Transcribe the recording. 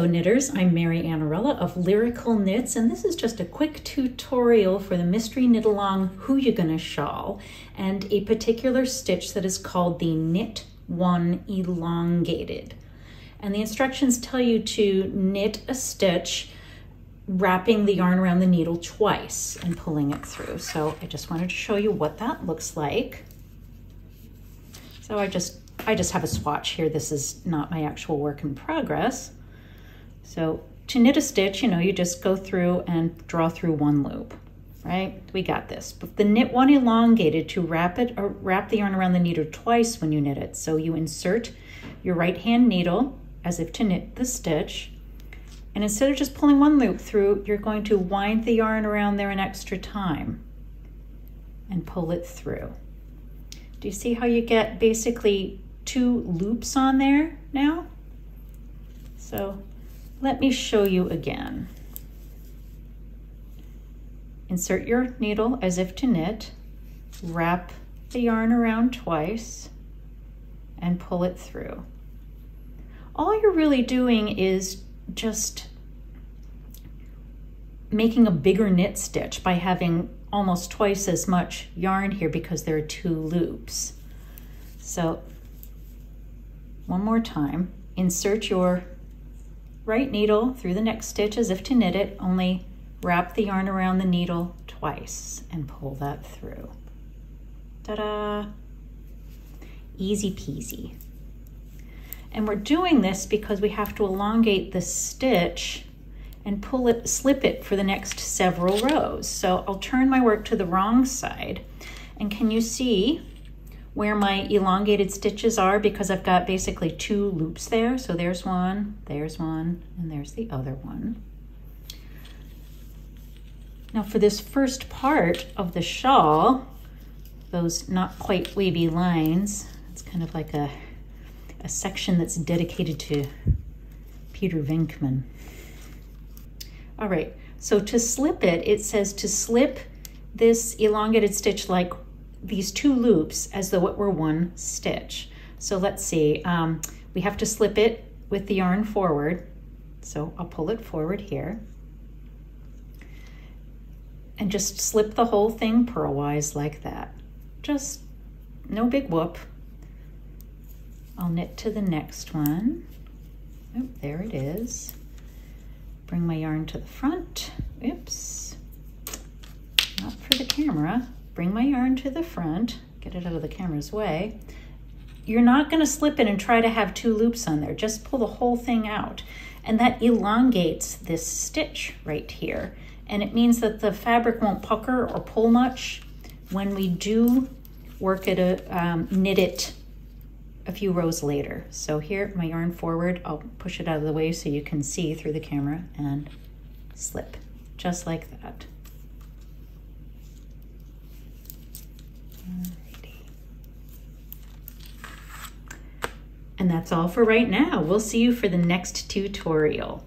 Hello knitters, I'm Mary Annarella of Lyrical Knits and this is just a quick tutorial for the Mystery Knit Along Who Ya Gonna Shawl and a particular stitch that is called the Knit One Elongated. And the instructions tell you to knit a stitch wrapping the yarn around the needle twice and pulling it through. So I just wanted to show you what that looks like. So I just I just have a swatch here. This is not my actual work in progress. So to knit a stitch, you know, you just go through and draw through one loop, right? We got this. But the knit one elongated to wrap it or wrap the yarn around the needle twice when you knit it. So you insert your right hand needle as if to knit the stitch. And instead of just pulling one loop through, you're going to wind the yarn around there an extra time and pull it through. Do you see how you get basically two loops on there now? So let me show you again. Insert your needle as if to knit, wrap the yarn around twice, and pull it through. All you're really doing is just making a bigger knit stitch by having almost twice as much yarn here because there are two loops. So one more time, insert your right needle through the next stitch as if to knit it, only wrap the yarn around the needle twice and pull that through. Ta-da! Easy peasy. And we're doing this because we have to elongate the stitch and pull it, slip it for the next several rows. So I'll turn my work to the wrong side. And can you see where my elongated stitches are because I've got basically two loops there. So there's one, there's one, and there's the other one. Now for this first part of the shawl, those not quite wavy lines, it's kind of like a, a section that's dedicated to Peter Venkman. All right, so to slip it, it says to slip this elongated stitch like these two loops as though it were one stitch. So let's see, um, we have to slip it with the yarn forward. So I'll pull it forward here. And just slip the whole thing purlwise like that. Just no big whoop. I'll knit to the next one. Oh, there it is. Bring my yarn to the front. Oops. Not for the camera bring my yarn to the front, get it out of the camera's way. You're not gonna slip it and try to have two loops on there. Just pull the whole thing out. And that elongates this stitch right here. And it means that the fabric won't pucker or pull much when we do work it, a, um, knit it a few rows later. So here, my yarn forward, I'll push it out of the way so you can see through the camera and slip, just like that. And that's all for right now. We'll see you for the next tutorial.